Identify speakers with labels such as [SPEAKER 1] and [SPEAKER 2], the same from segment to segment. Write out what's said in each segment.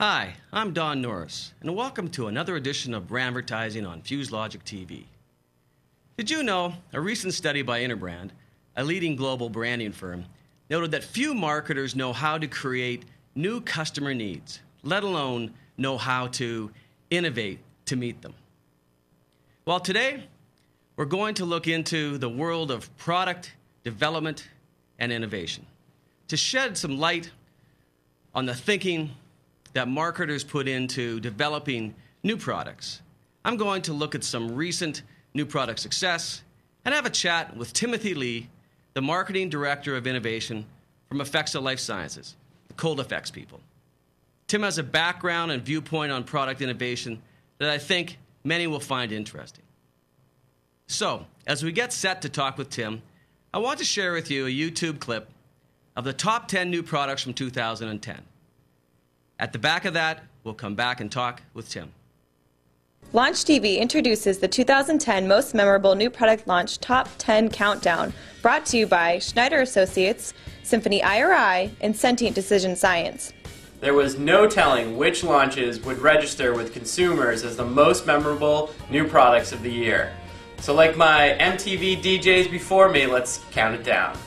[SPEAKER 1] Hi, I'm Don Norris, and welcome to another edition of BrandVertising on Fuse Logic TV. Did you know a recent study by Interbrand, a leading global branding firm, noted that few marketers know how to create new customer needs, let alone know how to innovate to meet them? Well, today, we're going to look into the world of product development and innovation to shed some light on the thinking that marketers put into developing new products. I'm going to look at some recent new product success and have a chat with Timothy Lee, the Marketing Director of Innovation from Afexa Life Sciences, the Cold-FX people. Tim has a background and viewpoint on product innovation that I think many will find interesting. So, as we get set to talk with Tim, I want to share with you a YouTube clip of the top 10 new products from 2010. At the back of that, we'll come back and talk with Tim.
[SPEAKER 2] Launch TV introduces the 2010 Most Memorable New Product Launch Top 10 Countdown, brought to you by Schneider Associates, Symphony IRI, and Sentient Decision Science.
[SPEAKER 3] There was no telling which launches would register with consumers as the most memorable new products of the year. So, like my MTV DJs before me, let's count it down.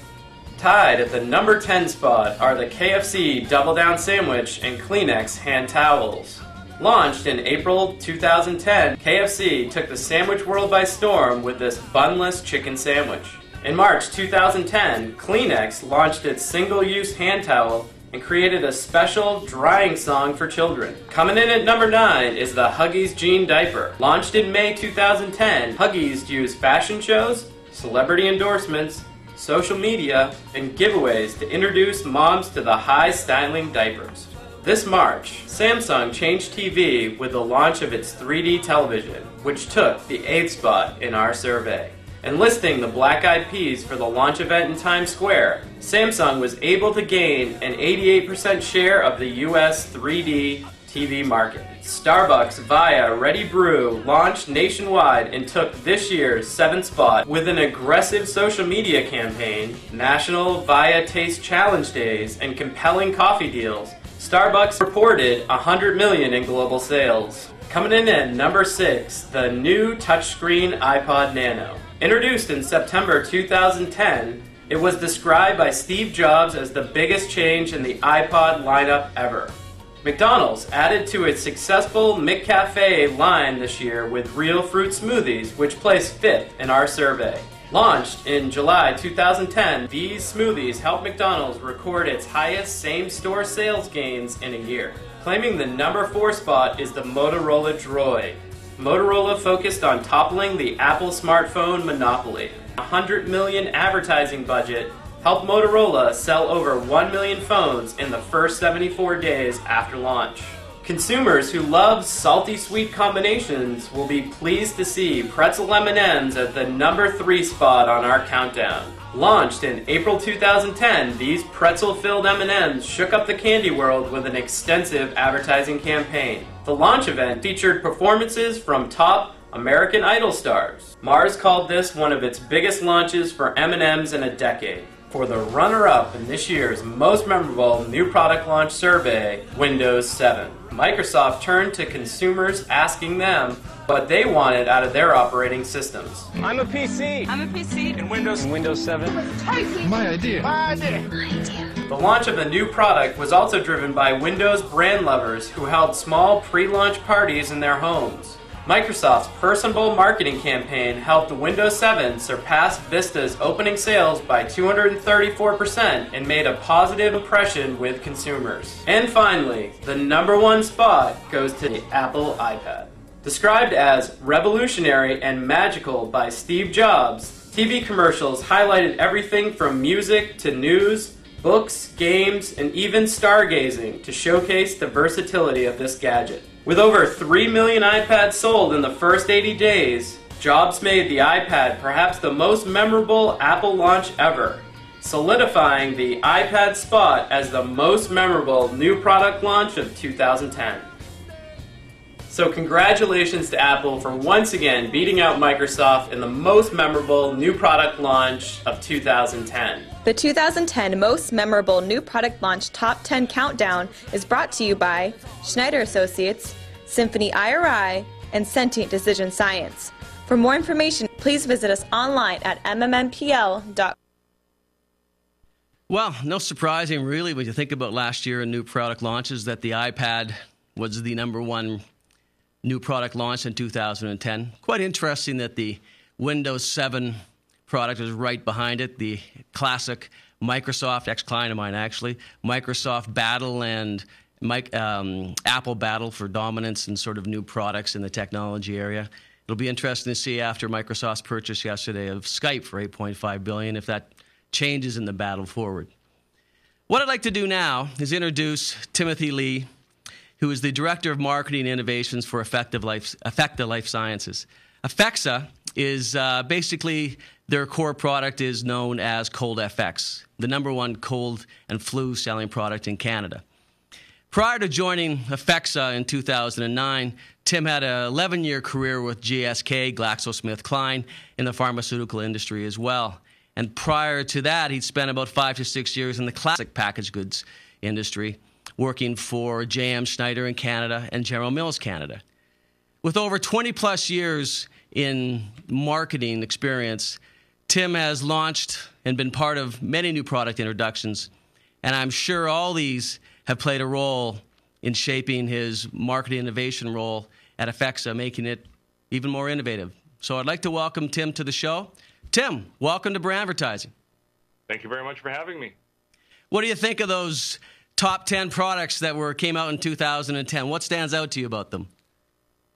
[SPEAKER 3] Tied at the number 10 spot are the KFC Double Down Sandwich and Kleenex hand towels. Launched in April 2010, KFC took the sandwich world by storm with this bunless chicken sandwich. In March 2010, Kleenex launched its single use hand towel and created a special drying song for children. Coming in at number 9 is the Huggies Jean Diaper. Launched in May 2010, Huggies used fashion shows, celebrity endorsements, social media, and giveaways to introduce moms to the high styling diapers. This March, Samsung changed TV with the launch of its 3D television, which took the 8th spot in our survey. Enlisting the Black Eyed Peas for the launch event in Times Square, Samsung was able to gain an 88% share of the US 3D TV market. Starbucks via Ready Brew launched nationwide and took this year's seventh spot with an aggressive social media campaign, national Via Taste Challenge days, and compelling coffee deals. Starbucks reported 100 million in global sales. Coming in at number 6, the new touchscreen iPod Nano. Introduced in September 2010, it was described by Steve Jobs as the biggest change in the iPod lineup ever. McDonald's added to its successful McCafe line this year with real fruit smoothies, which placed fifth in our survey. Launched in July 2010, these smoothies helped McDonald's record its highest same store sales gains in a year. Claiming the number 4 spot is the Motorola Droid. Motorola focused on toppling the Apple smartphone monopoly. A 100 million advertising budget helped Motorola sell over 1 million phones in the first 74 days after launch. Consumers who love salty sweet combinations will be pleased to see pretzel M&Ms at the number 3 spot on our countdown. Launched in April 2010, these pretzel-filled M&Ms shook up the candy world with an extensive advertising campaign. The launch event featured performances from top American Idol stars. Mars called this one of its biggest launches for M&Ms in a decade for the runner-up in this year's most memorable new product launch survey, Windows 7. Microsoft turned to consumers asking them what they wanted out of their operating systems.
[SPEAKER 4] I'm a PC.
[SPEAKER 5] I'm a PC.
[SPEAKER 4] In Windows. In Windows 7.
[SPEAKER 6] My idea.
[SPEAKER 4] My idea.
[SPEAKER 3] The launch of the new product was also driven by Windows brand lovers who held small pre-launch parties in their homes. Microsoft's personable marketing campaign helped Windows 7 surpass Vista's opening sales by 234% and made a positive impression with consumers. And finally, the number one spot goes to the Apple iPad. Described as revolutionary and magical by Steve Jobs, TV commercials highlighted everything from music to news, books, games, and even stargazing to showcase the versatility of this gadget. With over 3 million iPads sold in the first 80 days, Jobs made the iPad perhaps the most memorable Apple launch ever, solidifying the iPad spot as the most memorable new product launch of 2010. So, congratulations to Apple for once again beating out Microsoft in the most memorable new product launch of 2010.
[SPEAKER 2] The 2010 Most Memorable New Product Launch Top 10 Countdown is brought to you by Schneider Associates, Symphony IRI, and Sentient Decision Science. For more information, please visit us online at mmmpl.com.
[SPEAKER 1] Well, no surprising, really, when you think about last year and new product launches, that the iPad was the number one new product launch in 2010. Quite interesting that the Windows 7 product is right behind it. The classic Microsoft, ex client of mine actually, Microsoft Battle and Mike, um, Apple Battle for dominance and sort of new products in the technology area. It'll be interesting to see after Microsoft's purchase yesterday of Skype for 8.5 billion if that changes in the battle forward. What I'd like to do now is introduce Timothy Lee, who is the Director of Marketing Innovations for Effective Life, Afexa Life Sciences. Afexa is uh, basically their core product is known as Cold FX, the number one cold and flu selling product in Canada. Prior to joining Afexa in 2009, Tim had an 11 year career with GSK, GlaxoSmithKline, in the pharmaceutical industry as well. And prior to that, he'd spent about five to six years in the classic packaged goods industry, working for JM Schneider in Canada and General Mills Canada. With over 20 plus years in marketing experience, Tim has launched and been part of many new product introductions, and I'm sure all these have played a role in shaping his marketing innovation role at Afexa, making it even more innovative. So I'd like to welcome Tim to the show. Tim, welcome to Brandvertising.
[SPEAKER 5] Thank you very much for having me.
[SPEAKER 1] What do you think of those top 10 products that were came out in 2010? What stands out to you about them?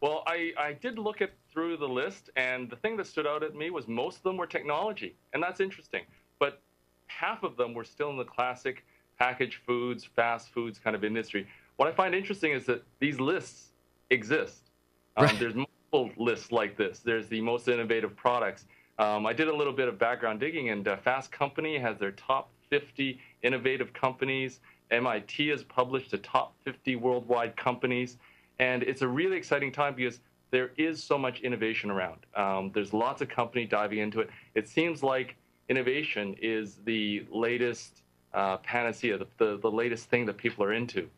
[SPEAKER 5] Well, I, I did look at through the list, and the thing that stood out at me was most of them were technology, and that's interesting. But half of them were still in the classic packaged foods, fast foods kind of industry. What I find interesting is that these lists exist. Um, right. There's multiple lists like this. There's the most innovative products. Um, I did a little bit of background digging, and uh, Fast Company has their top 50 innovative companies. MIT has published the top 50 worldwide companies. And it's a really exciting time because there is so much innovation around. Um, there's lots of company diving into it. It seems like innovation is the latest uh, panacea, the, the, the, latest thing that people are into.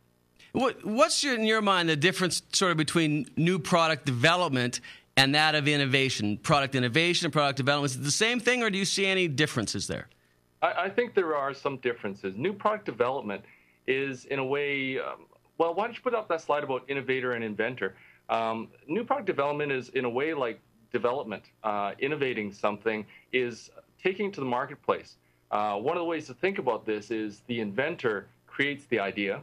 [SPEAKER 1] What, what's your, in your mind the difference sort of between new product development and that of innovation? Product innovation and product development, is the same thing or do you see any differences there?
[SPEAKER 5] I, I think there are some differences. New product development is, in a way, um, well, why don't you put up that slide about innovator and inventor? Um, new product development is, in a way, like development. Uh, innovating something is taking it to the marketplace. Uh, one of the ways to think about this is the inventor creates the idea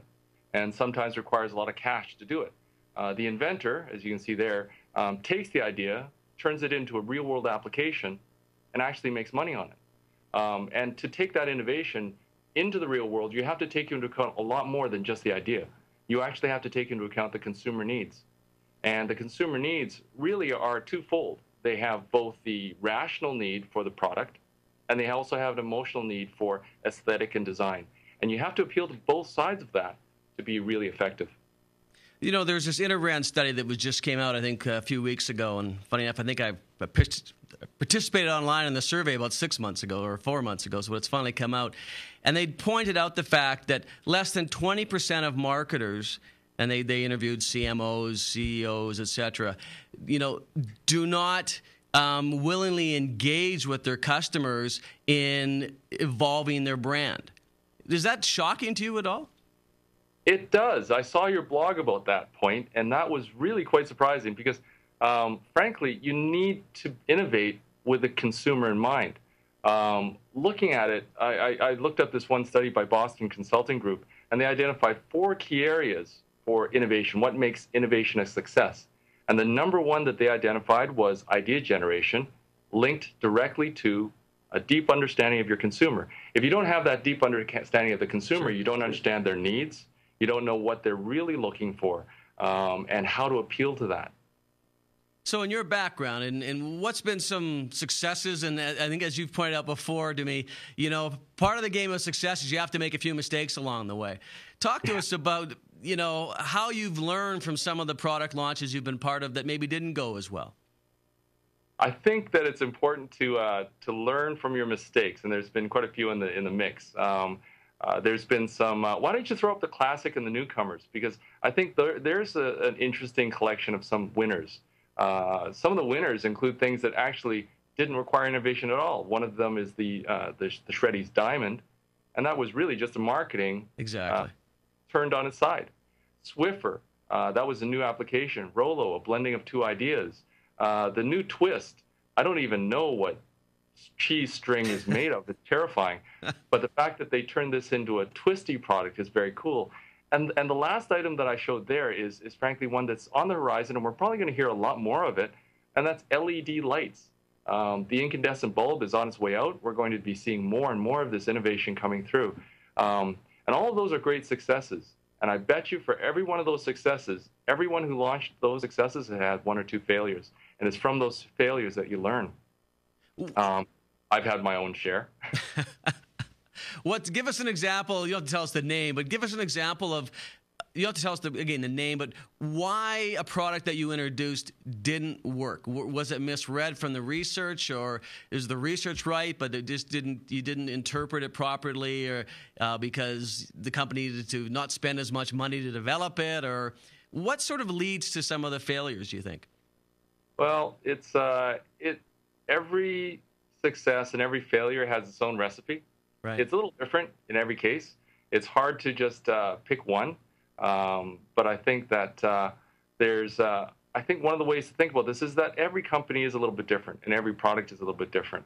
[SPEAKER 5] and sometimes requires a lot of cash to do it. Uh, the inventor, as you can see there, um, takes the idea, turns it into a real world application, and actually makes money on it. Um, and to take that innovation into the real world, you have to take into account a lot more than just the idea you actually have to take into account the consumer needs. And the consumer needs really are twofold. They have both the rational need for the product, and they also have an emotional need for aesthetic and design. And you have to appeal to both sides of that to be really effective.
[SPEAKER 1] You know, there's this Interbrand study that was just came out, I think, a few weeks ago. And funny enough, I think I participated online in the survey about six months ago or four months ago, so it's finally come out. And they pointed out the fact that less than 20% of marketers and they, they interviewed CMOs, CEOs, et cetera, you know, do not um, willingly engage with their customers in evolving their brand. Is that shocking to you at all?
[SPEAKER 5] It does. I saw your blog about that point, and that was really quite surprising because, um, frankly, you need to innovate with the consumer in mind. Um, looking at it, I, I, I, looked up this one study by Boston Consulting Group, and they identified four key areas for innovation. What makes innovation a success? And the number one that they identified was idea generation, linked directly to a deep understanding of your consumer. If you don't have that deep understanding of the consumer, you don't understand their needs, you don't know what they're really looking for um, and how to appeal to that.
[SPEAKER 1] So, in your background, and, and what's been some successes, and I think as you've pointed out before to me, you know, part of the game of success is you have to make a few mistakes along the way. Talk to us about you know, how you've learned from some of the product launches you've been part of that maybe didn't go as well.
[SPEAKER 5] I think that it's important to uh, to learn from your mistakes, and there's been quite a few in the in the mix. Um, uh, there's been some. Uh, why don't you throw up the classic and the newcomers? Because I think there, there's a, an interesting collection of some winners. Uh, some of the winners include things that actually didn't require innovation at all. One of them is the uh, the, the Shreddies Diamond, and that was really just a marketing
[SPEAKER 1] exactly
[SPEAKER 5] turned on its side. Swiffer, that was a new application. Rolo, a blending of two ideas. the new twist, I don't even know what cheese string is made of. It's terrifying. but the fact that they turned this into a twisty product is very cool. And and the last item that I showed there is is frankly one that's on the horizon, and we're probably going to hear a lot more of it, and that's LED lights. Um, the incandescent bulb is on its way out. We're going to be seeing more and more of this innovation coming through, um, and all of those are great successes. And I bet you for every one of those successes, everyone who launched those successes had one or two failures, and it's from those failures that you learn. Um, I've had my own share.
[SPEAKER 1] what? Give us an example. You don't have to tell us the name, but give us an example of. You have to tell us the, again the name, but why a product that you introduced didn't work. Was it misread from the research, or is the research right, but it just didn't? You didn't interpret it properly, or uh, because the company needed to not spend as much money to develop it, or what sort of leads to some of the failures? Do you think?
[SPEAKER 5] Well, it's uh, it every success and every failure has its own recipe.
[SPEAKER 1] Right.
[SPEAKER 5] It's a little different in every case. It's hard to just uh, pick one, um, but I think that uh, there's. Uh, I think one of the ways to think about this is that every company is a little bit different, and every product is a little bit different.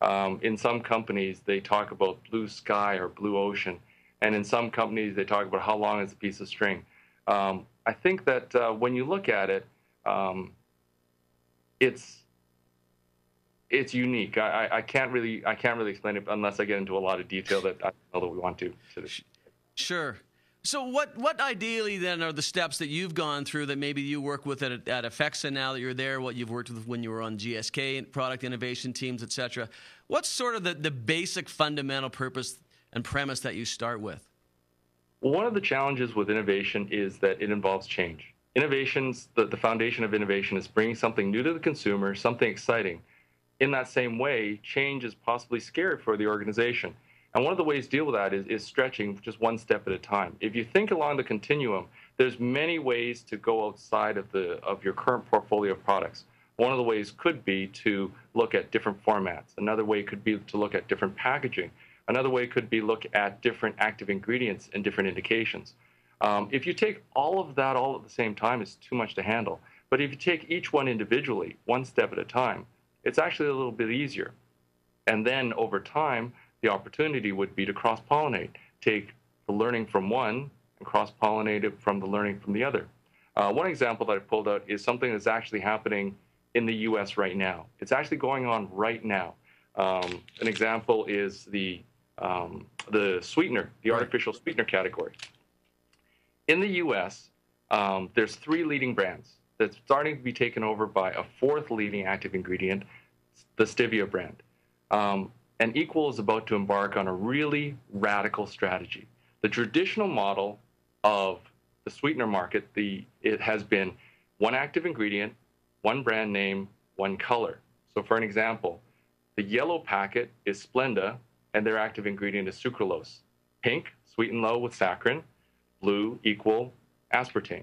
[SPEAKER 5] Um, in some companies, they talk about blue sky or blue ocean, and in some companies, they talk about how long is a piece of string. Um, I think that uh, when you look at it, um, it's it's unique. I, I can't really I can't really explain it unless I get into a lot of detail that I know that we want to.
[SPEAKER 1] Sure. So what what ideally then are the steps that you've gone through that maybe you work with at, at Afexa now that you're there? What you've worked with when you were on GSK product innovation teams, et cetera. What's sort of the, the basic fundamental purpose and premise that you start with?
[SPEAKER 5] One of the challenges with innovation is that it involves change. Innovations, the, the foundation of innovation is bringing something new to the consumer, something exciting in that same way, change is possibly scary for the organization. And one of the ways to deal with that is, is stretching just one step at a time. If you think along the continuum, there's many ways to go outside of the of your current portfolio of products. One of the ways could be to look at different formats. Another way could be to look at different packaging. Another way could be look at different active ingredients and different indications. Um, if you take all of that all at the same time, it's too much to handle. But if you take each one individually, one step at a time, it's actually a little bit easier. And then over time, the opportunity would be to cross pollinate, take the learning from one and cross pollinate it from the learning from the other. Uh, one example that I pulled out is something that's actually happening in the US right now. It's actually going on right now. Um, an example is the, um, the sweetener, the artificial sweetener category. In the US, um, there's three leading brands that's starting to be taken over by a fourth leading active ingredient, the Stevia brand. Um, and Equal is about to embark on a really radical strategy. The traditional model of the sweetener market, the, it has been one active ingredient, one brand name, one color. So, for an example, the yellow packet is Splenda, and their active ingredient is sucralose. Pink, sweet and low with saccharin. Blue, equal, aspartame.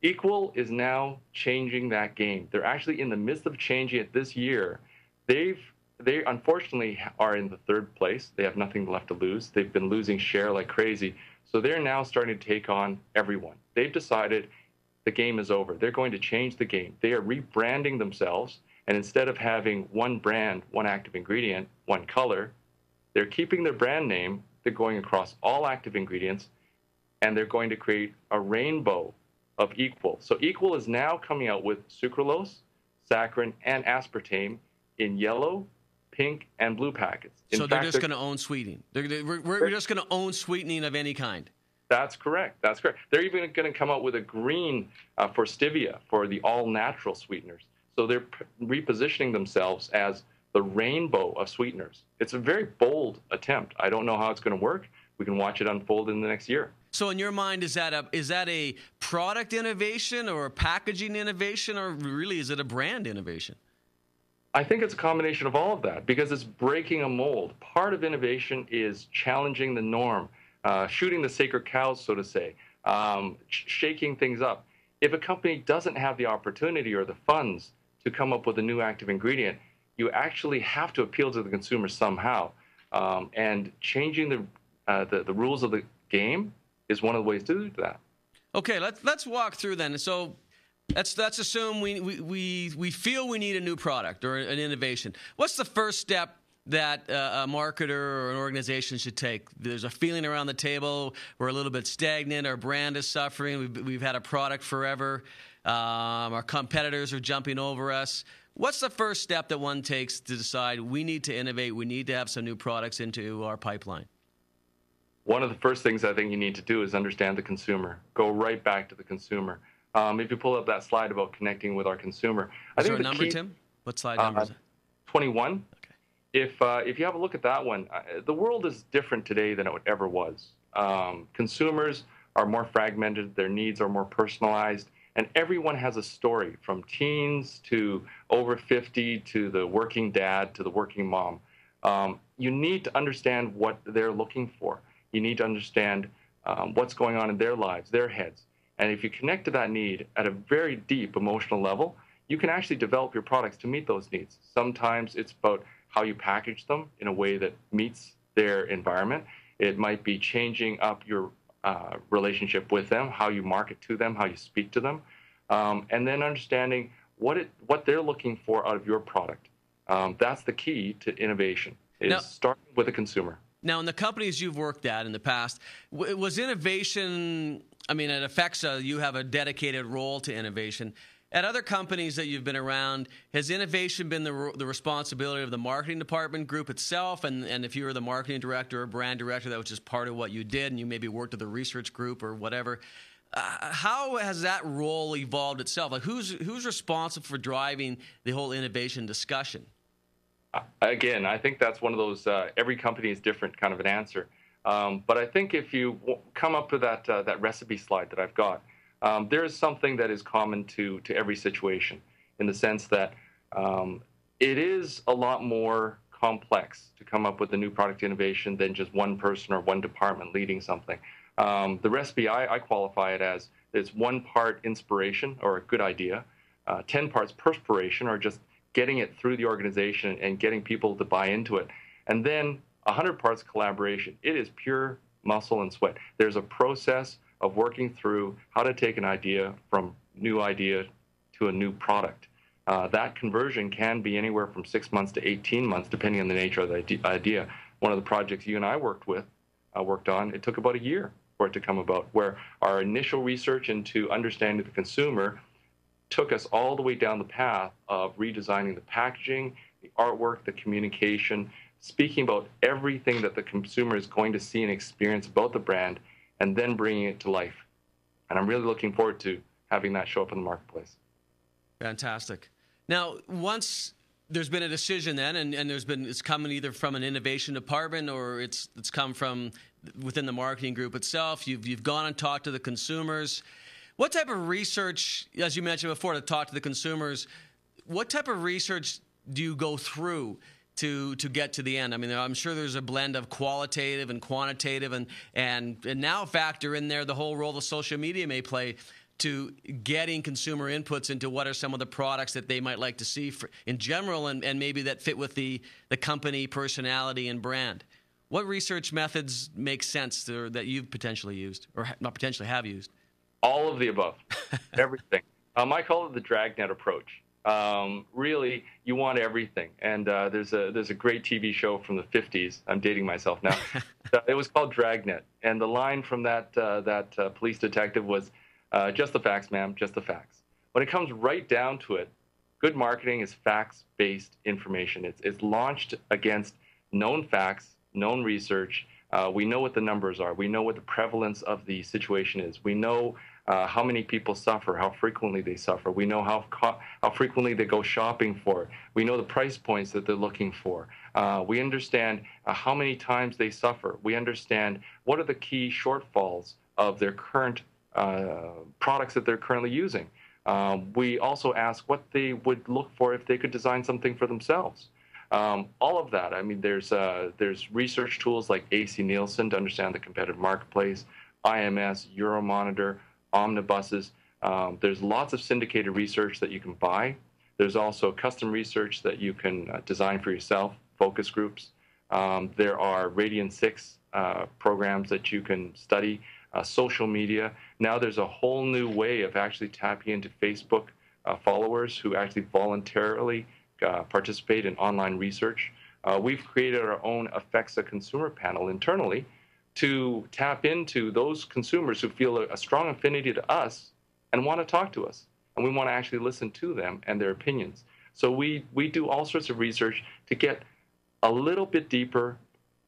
[SPEAKER 5] Equal is now changing that game. They're actually in the midst of changing it this year. They've they unfortunately are in the third place. They have nothing left to lose. They've been losing share like crazy. So they're now starting to take on everyone. They've decided the game is over. They're going to change the game. They are rebranding themselves. And instead of having one brand, one active ingredient, one color, they're keeping their brand name. They're going across all active ingredients and they're going to create a rainbow of Equal. So Equal is now coming out with sucralose, saccharin, and aspartame in yellow, pink, and blue packets. In
[SPEAKER 1] so they're just going to own sweetening. They're, they're, we're, we're just going to own sweetening of any kind.
[SPEAKER 5] That's correct. That's correct. They're even going to come out with a green uh, for stevia for the all-natural sweeteners. So they're p- repositioning themselves as the rainbow of sweeteners. It's a very bold attempt. I don't know how it's going to work, we can watch it unfold in the next year.
[SPEAKER 1] So, in your mind, is that a is that a product innovation or a packaging innovation, or really is it a brand innovation?
[SPEAKER 5] I think it's a combination of all of that because it's breaking a mold. Part of innovation is challenging the norm, uh, shooting the sacred cows, so to say, um, sh- shaking things up. If a company doesn't have the opportunity or the funds to come up with a new active ingredient, you actually have to appeal to the consumer somehow. Um, and changing the, uh, the, the rules of the game is one of the ways to do that.
[SPEAKER 1] Okay, let's let's walk through then. So let's assume we, we, we, we feel we need a new product or an innovation. What's the first step that uh, a marketer or an organization should take? There's a feeling around the table we're a little bit stagnant. Our brand is suffering. We've, we've had a product forever. Um, our competitors are jumping over us. What's the first step that one takes to decide we need to innovate? We need to have some new products into our pipeline.
[SPEAKER 5] One of the first things I think you need to do is understand the consumer. Go right back to the consumer. Um, if you pull up that slide about connecting with our consumer, I
[SPEAKER 1] Is
[SPEAKER 5] think
[SPEAKER 1] there a
[SPEAKER 5] the
[SPEAKER 1] number,
[SPEAKER 5] key,
[SPEAKER 1] Tim? What slide number is
[SPEAKER 5] Uh,
[SPEAKER 1] it?
[SPEAKER 5] 21.
[SPEAKER 1] Okay.
[SPEAKER 5] If uh, if you have a look at that one, uh, the world is different today than it ever was. Um, consumers are more fragmented, their needs are more personalized, and everyone has a story, from teens to over 50 to the working dad to the working mom. Um, you need to understand what they're looking for. You need to understand um, what's going on in their lives, their heads. And if you connect to that need at a very deep emotional level, you can actually develop your products to meet those needs. Sometimes it's about how you package them in a way that meets their environment. It might be changing up your uh, relationship with them, how you market to them, how you speak to them, um, and then understanding what it what they're looking for out of your product. Um, that's the key to innovation. Is
[SPEAKER 1] Now-
[SPEAKER 5] starting with the consumer.
[SPEAKER 1] Now, in the companies you've worked at in the past, w- was innovation? I mean, at Afexa, you have a dedicated role to innovation. At other companies that you've been around, has innovation been the, the responsibility of the marketing department group itself? And, and if you were the marketing director or brand director, that was just part of what you did, and you maybe worked with the research group or whatever. Uh, how has that role evolved itself? Like, who's who's responsible for driving the whole innovation discussion?
[SPEAKER 5] again, I think that's one of those. Uh, every company is different, kind of an answer. Um, but I think if you come up with that uh, that recipe slide that I've got, um, there is something that is common to to every situation, in the sense that um, it is a lot more complex to come up with a new product innovation than just one person or one department leading something. Um, the recipe I, I qualify it as it's one part inspiration or a good idea, uh, ten parts perspiration or just getting it through the organization and getting people to buy into it. And then 100 parts collaboration. It is pure muscle and sweat. There's a process of working through how to take an idea from new idea to a new product. Uh, that conversion can be anywhere from six months to 18 months, depending on the nature of the idea. One of the projects you and I worked with, uh, worked on, it took about a year for it to come about, where our initial research into understanding the consumer took us all the way down the path of redesigning the packaging, the artwork, the communication, speaking about everything that the consumer is going to see and experience about the brand, and then bringing it to life. And I'm really looking forward to having that show up in the marketplace.
[SPEAKER 1] Fantastic. Now, once there's been a decision then, and, and there's been it's coming either from an innovation department or it's it's come from within the marketing group itself. You've you've gone and talked to the consumers. What type of research, as you mentioned before, to talk to the consumers? What type of research do you go through to to get to the end? I mean, I'm sure there's a blend of qualitative and quantitative, and and and now factor in there the whole role the social media may play to getting consumer inputs into what are some of the products that they might like to see for, in general, and, and maybe that fit with the the company personality and brand. What research methods make sense to, that you've potentially used, or not potentially have used?
[SPEAKER 5] All of the above, everything. Um, I call it the dragnet approach. Um, really, you want everything. And uh, there's a there's a great TV show from the 50s. I'm dating myself now. Uh, it was called Dragnet, and the line from that uh, that uh, police detective was, uh, "Just the facts, ma'am. Just the facts." When it comes right down to it, good marketing is facts-based information. It's it's launched against known facts, known research. Uh, we know what the numbers are. We know what the prevalence of the situation is. We know uh, how many people suffer, how frequently they suffer. We know how how frequently they go shopping for it. We know the price points that they're looking for. Uh, we understand uh, how many times they suffer. We understand what are the key shortfalls of their current uh, products that they're currently using. Um, we also ask what they would look for if they could design something for themselves. Um, all of that. I mean, there's uh, there's research tools like AC Nielsen to understand the competitive marketplace, IMS, Euromonitor, omnibuses. Um, there's lots of syndicated research that you can buy. There's also custom research that you can uh, design for yourself, focus groups. Um, there are Radian 6 uh, programs that you can study, uh, social media. Now there's a whole new way of actually tapping into Facebook uh, followers who actually voluntarily uh, participate in online research. Uh, we've created our own Afexa consumer panel internally to tap into those consumers who feel a, a strong affinity to us and want to talk to us. And we want to actually listen to them and their opinions. So we, we do all sorts of research to get a little bit deeper,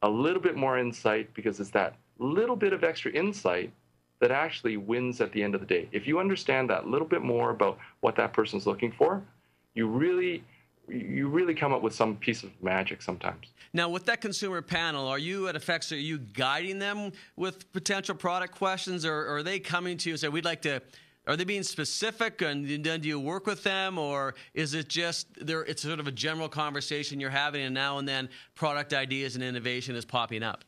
[SPEAKER 5] a little bit more insight, because it's that little bit of extra insight that actually wins at the end of the day. If you understand that little bit more about what that person's looking for, you really you really come up with some piece of magic sometimes.
[SPEAKER 1] Now, with that consumer panel, are you at Afexa, are you guiding them with potential product questions, or, or are they coming to you and say, we'd like to, are they being specific, and then do you work with them, or is it just, there? it's sort of a general conversation you're having, and now and then product ideas and innovation is popping up?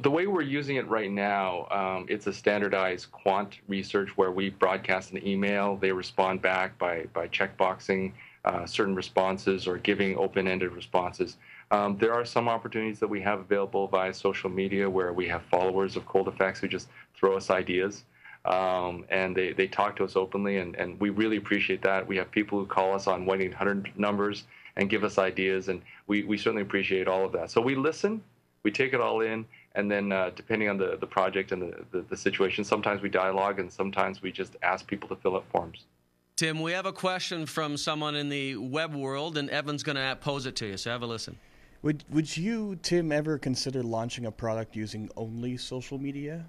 [SPEAKER 5] the way we're using it right now, um, it's a standardized quant research where we broadcast an email. They respond back by by checkboxing uh, certain responses or giving open-ended responses. Um, there are some opportunities that we have available via social media where we have followers of Cold-FX who just throw us ideas. Um, and they, they talk to us openly, and, and we really appreciate that. We have people who call us on 1 800 numbers and give us ideas, and we, we certainly appreciate all of that. So we listen, we take it all in, and then uh, depending on the, the project and the, the, the situation, sometimes we dialogue and sometimes we just ask people to fill out forms.
[SPEAKER 1] Tim, we have a question from someone in the web world, and Evan's going to pose it to you. So have a listen.
[SPEAKER 6] Would Would you, Tim, ever consider launching a product using only social media?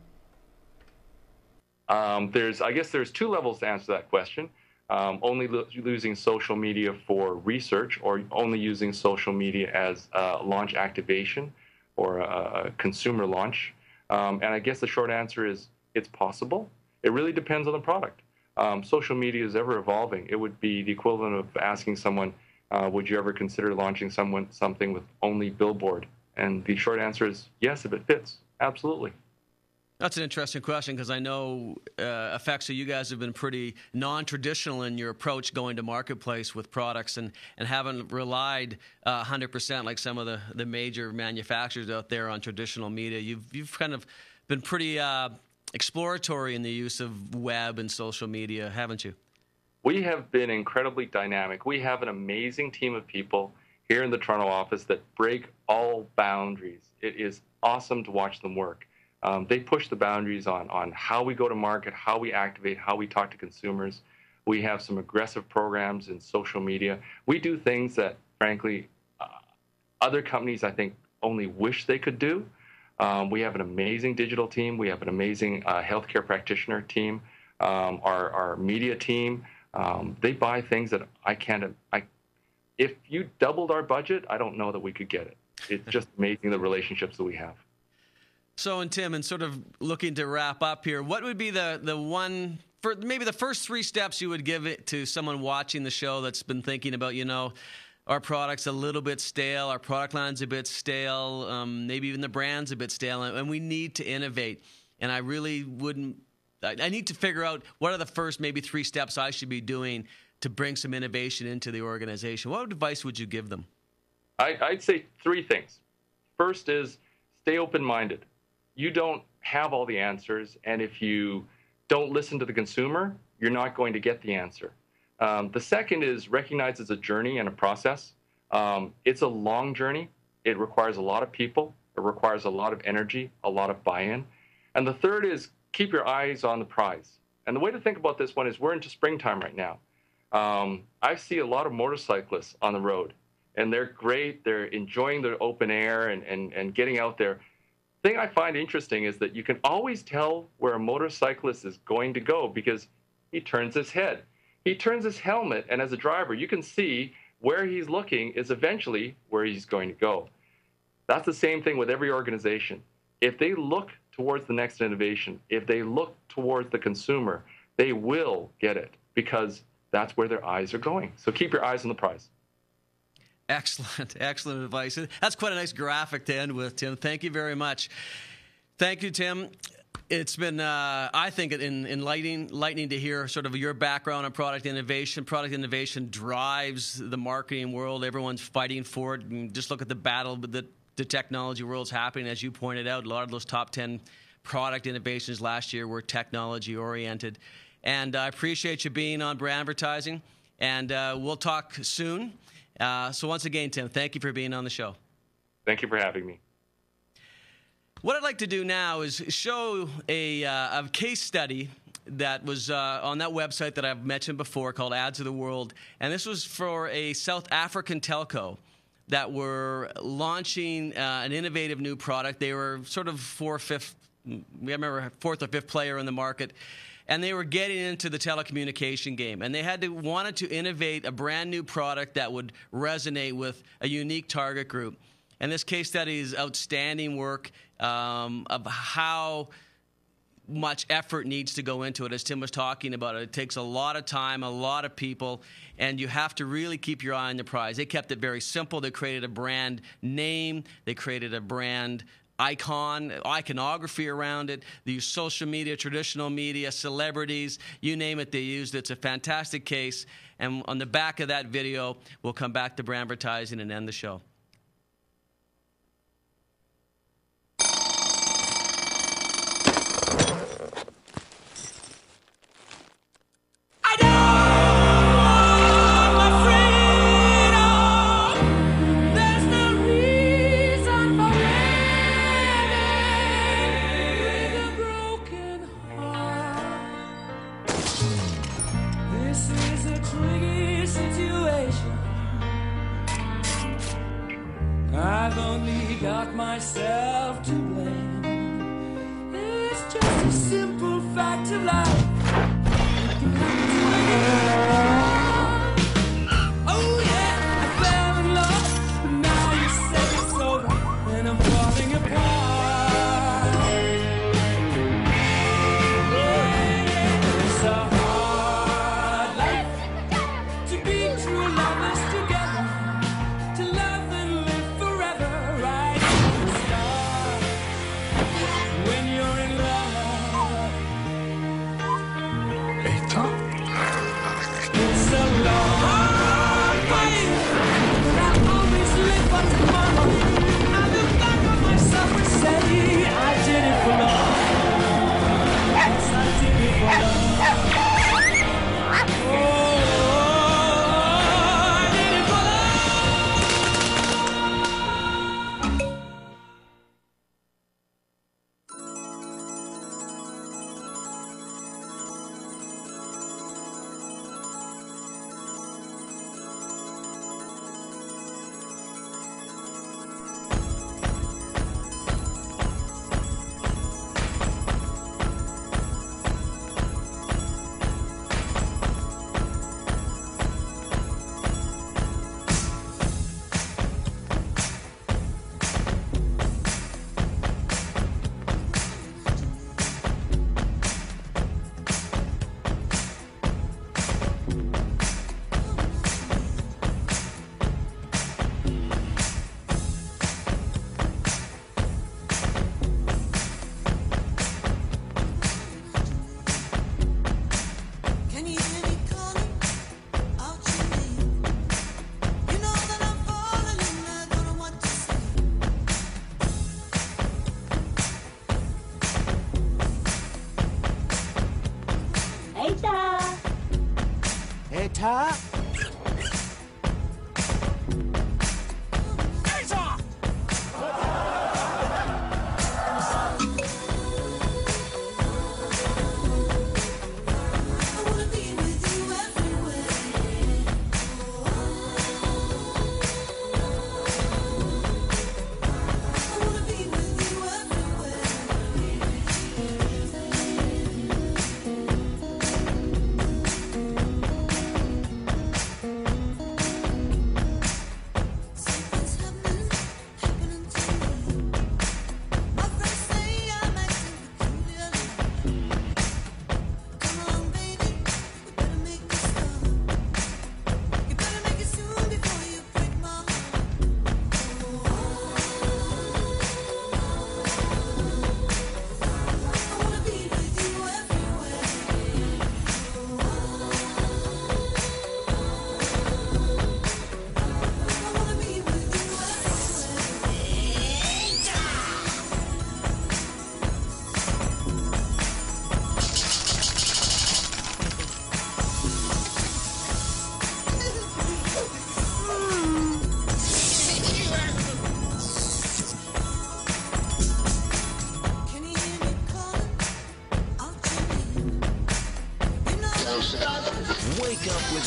[SPEAKER 5] Um, there's, I guess, there's two levels to answer that question. Um, only lo- using social media for research, or only using social media as uh, launch activation or a, a consumer launch. Um, and I guess the short answer is it's possible. It really depends on the product um, social media is ever evolving. It would be the equivalent of asking someone, uh, "Would you ever consider launching someone something with only billboard?" And the short answer is yes, if it fits, absolutely.
[SPEAKER 1] That's an interesting question because I know uh, Afexa, you guys have been pretty non-traditional in your approach going to marketplace with products and, and haven't relied uh, 100% like some of the, the major manufacturers out there on traditional media. You've, you've kind of been pretty uh, exploratory in the use of web and social media, haven't you?
[SPEAKER 5] We have been incredibly dynamic. We have an amazing team of people here in the Toronto office that break all boundaries. It is awesome to watch them work. Um, they push the boundaries on, on how we go to market, how we activate, how we talk to consumers. We have some aggressive programs in social media. We do things that, frankly, uh, other companies, I think, only wish they could do. Um, we have an amazing digital team. We have an amazing uh, healthcare practitioner team. Um, our, our media team, um, they buy things that I can't. I, if you doubled our budget, I don't know that we could get it. It's just amazing the relationships that we have.
[SPEAKER 1] So, and Tim, and sort of looking to wrap up here, what would be the the one for maybe the first three steps you would give it to someone watching the show that's been thinking about, you know, our product's a little bit stale, our product line's a bit stale, um, maybe even the brand's a bit stale, and we need to innovate. And I really wouldn't. I need to figure out what are the first maybe three steps I should be doing to bring some innovation into the organization. What advice would you give them?
[SPEAKER 5] I, I'd say three things. First is stay open minded. You don't have all the answers, and if you don't listen to the consumer, you're not going to get the answer. Um, the second is recognize it's a journey and a process. Um, it's a long journey. It requires a lot of people. It requires a lot of energy, a lot of buy-in. And the third is keep your eyes on the prize. And the way to think about this one is we're into springtime right now. Um, I see a lot of motorcyclists on the road, and they're great. They're enjoying the open air and, and, and getting out there. thing I find interesting is that you can always tell where a motorcyclist is going to go because he turns his head. He turns his helmet, and as a driver, you can see where he's looking is eventually where he's going to go. That's the same thing with every organization. If they look towards the next innovation, if they look towards the consumer, they will get it because that's where their eyes are going. So keep your eyes on the prize.
[SPEAKER 1] Excellent, excellent advice. That's quite a nice graphic to end with, Tim. Thank you very much. Thank you, Tim. It's been, uh, I think, enlightening, enlightening to hear sort of your background on product innovation. Product innovation drives the marketing world. Everyone's fighting for it. And just look at the battle that the technology world's happening. As you pointed out, a lot of those top 10 product innovations last year were technology oriented. And I appreciate you being on BrandVertising. And uh, we'll talk soon. Uh, so, once again, Tim, thank you for being on the show.
[SPEAKER 5] Thank you for having me.
[SPEAKER 1] What I'd like to do now is show a, uh, a case study that was uh, on that website that I've mentioned before called Ads of the World. And this was for a South African telco that were launching uh, an innovative new product. They were sort of fourth, fifth, we remember fourth or fifth player in the market and they were getting into the telecommunication game and they had to wanted to innovate a brand new product that would resonate with a unique target group and this case study is outstanding work um, of how much effort needs to go into it. As Tim was talking about, it, it takes a lot of time, a lot of people, and you have to really keep your eye on the prize. They kept it very simple. They created a brand name, they created a brand icon, iconography around it. They use social media, traditional media, celebrities, you name it, they used it. It's a fantastic case. And on the back of that video, we'll come back to BrandVertising and end the show.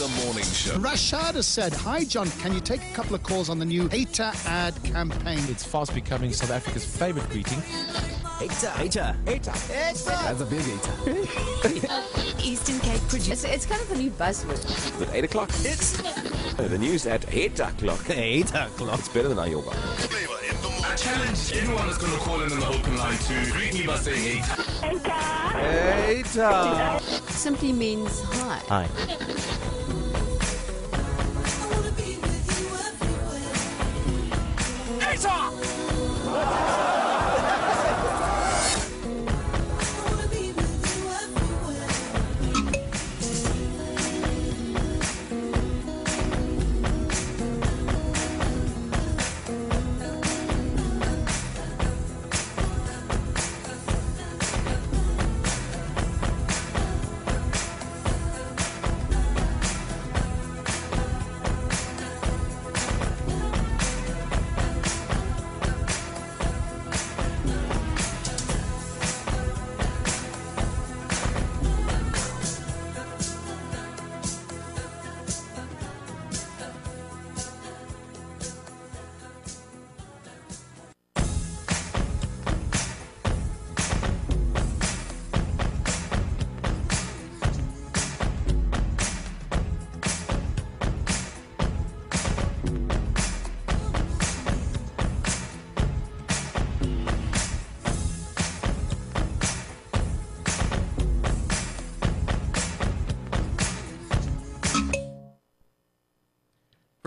[SPEAKER 7] Morning show.
[SPEAKER 8] Rashad has said, Hi, John, can you take a couple of calls on the new hater ad campaign?
[SPEAKER 9] It's fast becoming South Africa's favorite greeting.
[SPEAKER 10] Hater. Hater. Hater. That's a big hater.
[SPEAKER 11] Eastern Cape producer. It's, it's kind of a new buzzword.
[SPEAKER 10] At 8 o'clock, it's oh, the news at 8 o'clock. 8 o'clock. It's better than Iowa.
[SPEAKER 7] I challenge anyone that's going to call in on the open line to greet me by saying eight.
[SPEAKER 10] Hater.
[SPEAKER 11] Simply means hi.
[SPEAKER 10] Hi.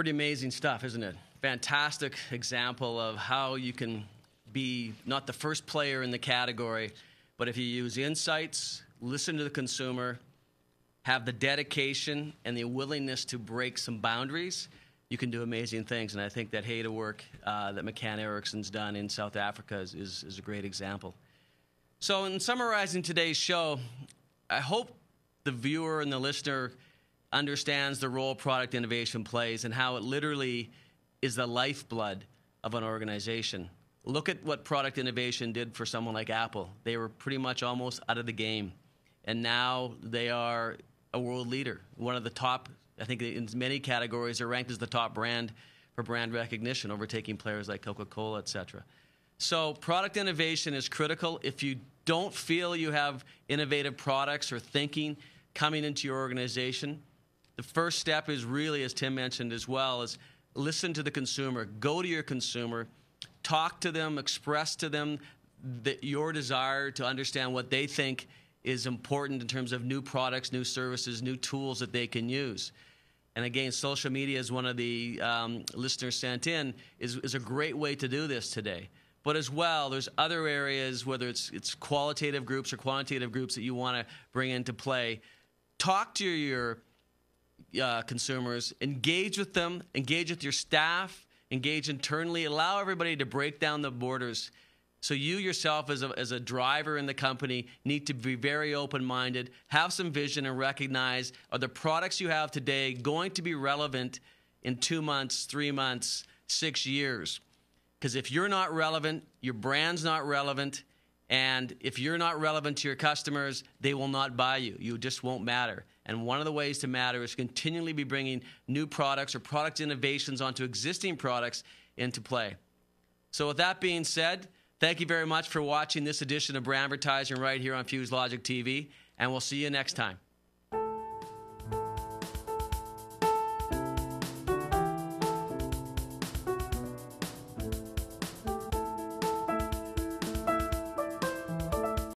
[SPEAKER 1] Pretty amazing stuff, isn't it? Fantastic example of how you can be not the first player in the category, but if you use insights, listen to the consumer, have the dedication and the willingness to break some boundaries, you can do amazing things. And I think that Hater work uh, that McCann Erickson's done in South Africa is, is, is a great example. So, in summarizing today's show, I hope the viewer and the listener understands the role product innovation plays and how it literally is the lifeblood of an organization. Look at what product innovation did for someone like Apple. They were pretty much almost out of the game, and now they are a world leader, one of the top. I think in many categories, they're ranked as the top brand for brand recognition, overtaking players like Coca-Cola, etc. So, product innovation is critical. If you don't feel you have innovative products or thinking coming into your organization, the first step is really, as Tim mentioned as well, is listen to the consumer. Go to your consumer, talk to them, express to them that your desire to understand what they think is important in terms of new products, new services, new tools that they can use. And again, social media is one of the um, listeners sent in is, is a great way to do this today. But as well, there's other areas, whether it's it's qualitative groups or quantitative groups that you want to bring into play. Talk to your uh, consumers, engage with them, engage with your staff, engage internally, allow everybody to break down the borders. So you yourself, as a, as a driver in the company, need to be very open-minded, have some vision, and recognize are the products you have today going to be relevant in two months, three months, six years? Because if you're not relevant, your brand's not relevant, and if you're not relevant to your customers, they will not buy you. You just won't matter. And one of the ways to matter is continually be bringing new products or product innovations onto existing products into play. So, with that being said, thank you very much for watching this edition of BrandVertising right here on FusedLogic TV, and we'll see you next time.